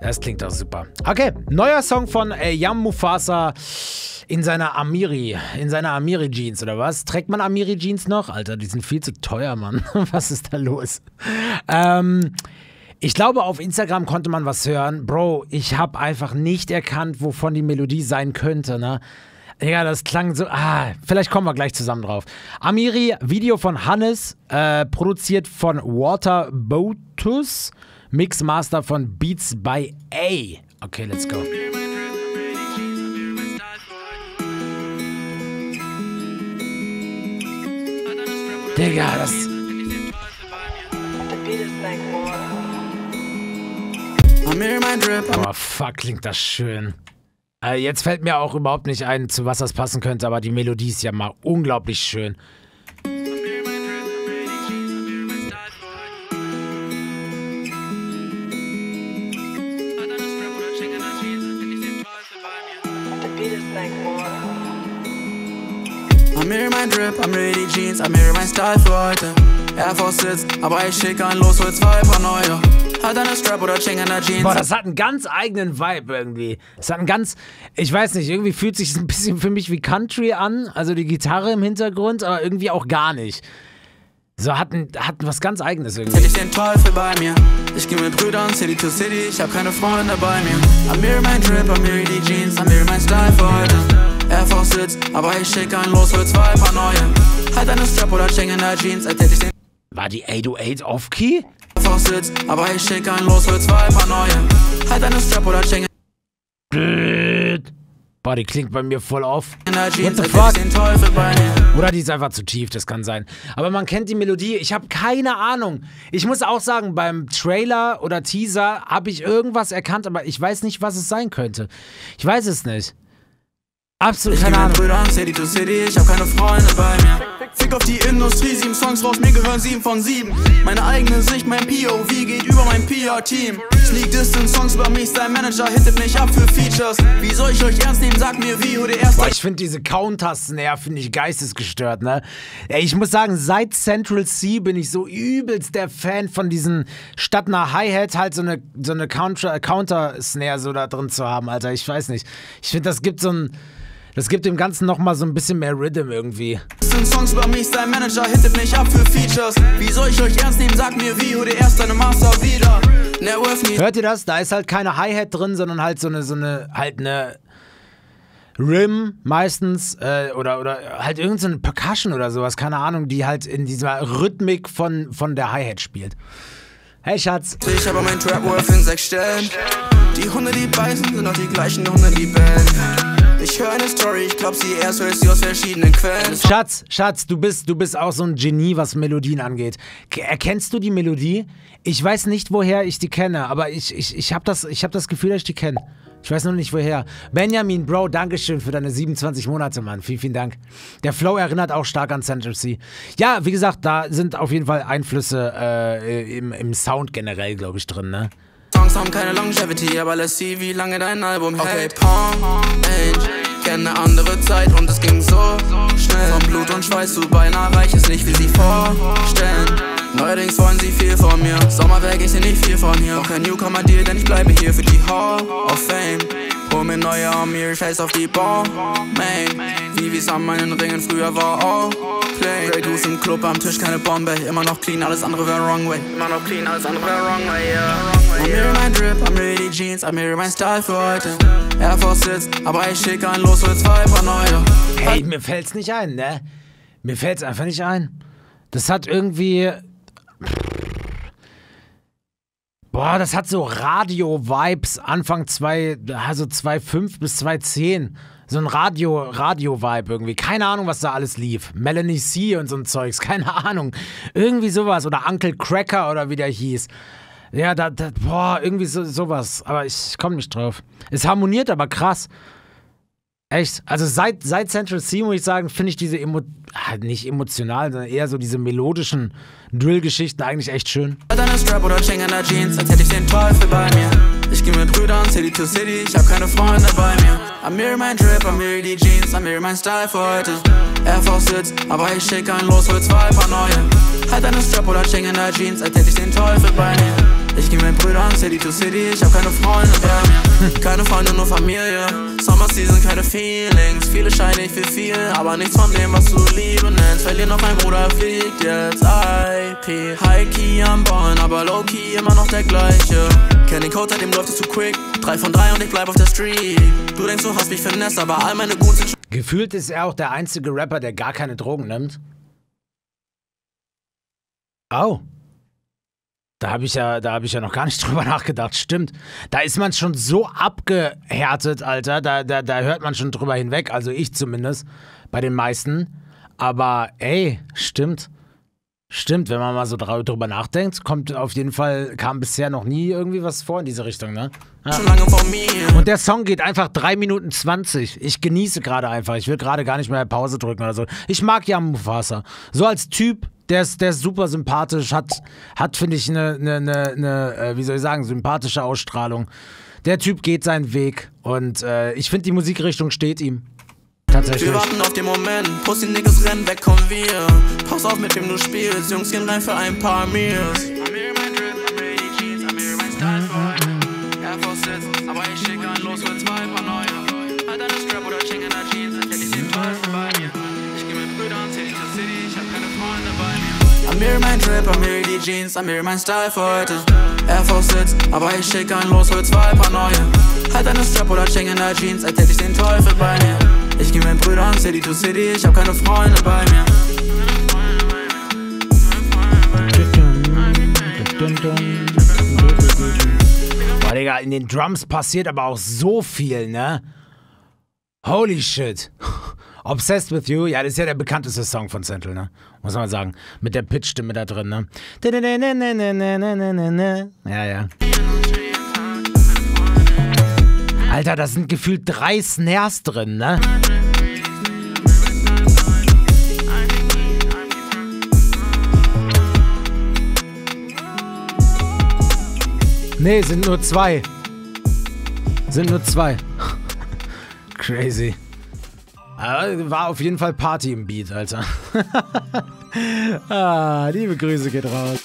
Das klingt doch super. Okay, neuer Song von äh, Yam Mufasa in seiner Amiri, in seiner Amiri Jeans oder was? Trägt man Amiri Jeans noch? Alter, die sind viel zu teuer, Mann. was ist da los? Ähm, ich glaube, auf Instagram konnte man was hören. Bro, ich habe einfach nicht erkannt, wovon die Melodie sein könnte, ne? Ja, das klang so. Ah, vielleicht kommen wir gleich zusammen drauf. Amiri, Video von Hannes, äh, produziert von Walter Botus, Mixmaster von Beats by A. Okay, let's go. Digga, das. Oh, fuck, klingt das schön. Äh, jetzt fällt mir auch überhaupt nicht ein, zu was das passen könnte, aber die Melodie ist ja mal unglaublich schön. Amiri mein Drip, Amiri die Jeans, Amiri mein Style für heute. Air Force sitzt, aber ich schick einen los, hol zwei paar Boah, das hat einen ganz eigenen Vibe irgendwie. Das hat einen ganz, ich weiß nicht, irgendwie fühlt sich ein bisschen für mich wie Country an, also die Gitarre im Hintergrund, aber irgendwie auch gar nicht. So hat, ein, hat was ganz eigenes irgendwie. Hätte ich den Teufel bei mir. Ich geh mit Brüdern City to City, ich hab keine Freunde bei mir. Amiri mein Drip, Amiri die Jeans, Amiri mein Style für heute. Air Force sitzt, aber ich schick einen los, hol zwei paar neue. Halt eine Strap oder Ching in der Jeans, als hätte ich den War die 808 Off-Key? Force sitzt, aber ich schick einen los, hol zwei paar neue. Halt eine Strap oder Blöd. Boah, die klingt bei mir voll auf. What the hätte fuck? Oder die ist einfach zu tief, das kann sein. Aber man kennt die Melodie. Ich habe keine Ahnung. Ich muss auch sagen, beim Trailer oder Teaser habe ich irgendwas erkannt, aber ich weiß nicht, was es sein könnte. Ich weiß es nicht. Absolut keine Ahnung. Brüdern City to City, ich hab keine Freunde bei mir. Fick auf die Industrie, sieben Songs raus, mir gehören sieben von sieben. Meine eigene Sicht, mein POV geht über mein PR-Team. Sneak Distance Songs über mich, sein Manager hittet mich ab für Features. Wie soll ich euch ernst nehmen, sag mir wie, oder erst Boah, ich finde diese Counter-Snare, finde ich geistesgestört, ne? Ey, ich muss sagen, seit Central C bin ich so übelst der Fan von diesen, statt einer Hi-Hat halt so eine, so eine Counter- Counter-Snare so da drin zu haben, Alter. Ich weiß nicht. Ich finde, das gibt so ein, das gibt dem Ganzen nochmal so ein bisschen mehr Rhythm irgendwie. Distance Songs über mich, sein Manager hittet mich ab für Features. Wie soll ich euch ernst nehmen, sag mir wie, oder erst deine Master wieder. Hört ihr das? Da ist halt keine Hi-Hat drin, sondern halt so eine, so eine, halt eine Rim meistens äh, oder, oder halt irgendeine so Percussion oder sowas, keine Ahnung, die halt in dieser Rhythmik von, von der Hi-Hat spielt. Hey Schatz, Ich habe mein Trap Worth in sechs Stellen. Die Hunde, die beißen, sind noch die gleichen Hunde, die bellen. Ich höre eine Story, ich glaub sie erst, ich sie aus verschiedenen Quellen. Schatz, Schatz, du bist, du bist auch so ein Genie, was Melodien angeht. Erkennst du die Melodie? Ich weiß nicht, woher ich die kenne, aber ich, ich, ich habe das, hab das Gefühl, dass ich die kenne. Ich weiß noch nicht, woher. Benjamin, Bro, Dankeschön für deine 27 Monate, Mann. Vielen, vielen Dank. Der Flow erinnert auch stark an Central C. Ja, wie gesagt, da sind auf jeden Fall Einflüsse äh, im, im Sound generell, glaube ich, drin, ne? Songs haben keine Longevity, aber let's see, wie lange dein Album hält. Okay, Palm Age, kenne andere Zeit und es ging so schnell. Von Blut und Schweiß zu beinahe reich ist nicht, wie sie vorstellen. Neuerdings wollen sie viel von mir. Sommer weg, ich seh nicht viel von hier. Auch kein Newcomer Deal, denn ich bleibe hier für die Hall of Fame. Hol mir neue Amir, scheiß auf die Ball, man. Wie wie's an meinen Ringen früher war, all play. Grey Goose im Club am Tisch, keine Bombe. Immer noch clean, alles andere wäre wrong way. Immer noch clean, alles andere wäre wrong way, yeah. Amiri mein Drip, Amiri die Jeans, Amiri mein Style für heute. Air Force sitzt, aber ich schick einen los, hol zwei paar neue. Hey, mir fällt's nicht ein, ne? Mir fällt's einfach nicht ein. Das hat irgendwie. Boah, das hat so Radio-Vibes Anfang 2, also 2.5 bis 2.10. So ein Radio, Radio-Vibe irgendwie. Keine Ahnung, was da alles lief. Melanie C und so ein Zeugs, keine Ahnung. Irgendwie sowas. Oder Uncle Cracker oder wie der hieß. Ja, da, da boah, irgendwie so, sowas. Aber ich komme nicht drauf. Es harmoniert aber krass. Echt? Also seit, seit Central C, muss ich sagen, finde ich diese Emo ah, nicht emotional, sondern eher so diese melodischen Drill-Geschichten eigentlich echt schön. Jeans, als hätte ich den Teufel bei mir. Ich geh mit Brüdern City to City, ich hab keine Freunde bei mir. I'm mirror mein Drip, I'm mirror die Jeans, I'm mirror mein Style für heute. Air Force Sitz, aber ich schick einen los, hol zwei paar neue. Halt deine Strap oder Chain an der Jeans, als hätte ich den Teufel bei mir. Ich geh mit Brüdern City to City, ich hab keine Freunde bei mir. Keine Freunde, nur Familie. Summer Season, keine Feelings. Viele scheine ich für viel, aber nichts von dem, was du Liebe nennst. Verlier noch mein Bruder, fliegt jetzt IP. High Key am Ballen, aber Low Key immer noch der gleiche. Kenn den Code, seitdem läuft es zu quick. Drei von drei und ich bleib auf der Street. Du denkst, du hast mich finesse, aber all meine sind. Gefühlt ist er auch der einzige Rapper, der gar keine Drogen nimmt. Oh. Da habe ich ja, da habe ich ja noch gar nicht drüber nachgedacht. Stimmt. Da ist man schon so abgehärtet, Alter. Da, da, da hört man schon drüber hinweg. Also ich zumindest. Bei den meisten. Aber ey, stimmt. Stimmt, wenn man mal so drüber nachdenkt, kommt auf jeden Fall, kam bisher noch nie irgendwie was vor in diese Richtung, ne? Ja. Und der Song geht einfach 3 Minuten 20. Ich genieße gerade einfach. Ich will gerade gar nicht mehr Pause drücken oder so. Ich mag Jan Mufasa. So als Typ, der ist, der ist super sympathisch, hat, hat finde ich, eine, eine, eine, eine, äh, wie soll ich sagen, sympathische Ausstrahlung. Der Typ geht seinen Weg und äh, ich finde, die Musikrichtung steht ihm. Tatsächlich. Wir warten auf den Moment, Pussy Niggas rennen weg, kommen wir. Pass auf, mit wem du spielst, Jungs gehen rein für ein paar Meals. Mir. Drip, I'm mirror die Jeans, I'm mirror mein Style für heute. Air Force Sitz, aber ich schicke einen los für zwei paar neue. Halt deine Strap oder Ching in der Jeans, als hätte ich den Teufel bei mir. Ich geh mit Brüdern City to City, ich hab keine Freunde bei mir. Boah, Digga, in den Drums passiert aber auch so viel, ne? Holy shit. Obsessed with You, ja, das ist ja der bekannteste Song von Central, ne? Muss man sagen. Mit der Pitch-Stimme da drin, ne? Ja, ja. Alter, da sind gefühlt drei Snares drin, ne? Nee, sind nur zwei. Sind nur zwei. Crazy. Aber war auf jeden Fall Party im Beat, Alter. ah, liebe Grüße geht raus.